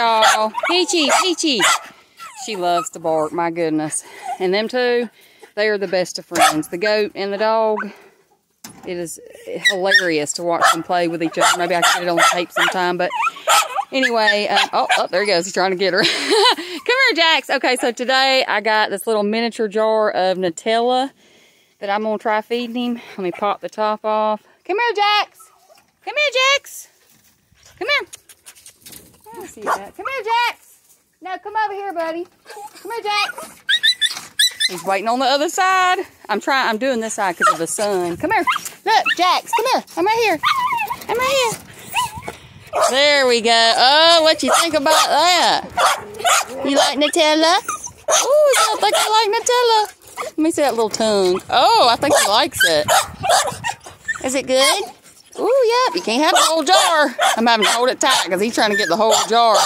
y'all. Peachy, Peachy. She loves to bark, my goodness. And them two, they are the best of friends. The goat and the dog. It is hilarious to watch them play with each other. Maybe I can get it on tape sometime, but anyway, um, oh, oh, there he goes. He's trying to get her. Come here, Jax. Okay, so today I got this little miniature jar of Nutella that I'm going to try feeding him. Let me pop the top off. Come here, Jax. Come here, Jax. Come here. I see that. Come here, Jax. No, come over here, buddy. Come here, Jax. He's waiting on the other side. I'm trying. I'm doing this side because of the sun. Come here. Look, Jax. Come here. I'm right here. I'm right here. There we go. Oh, what you think about that? You like Nutella? Oh, I think I like Nutella. Let me see that little tongue. Oh, I think he likes it. Is it good? Oh, yep. You can't have the whole jar. I'm having to hold it tight because he's trying to get the whole jar.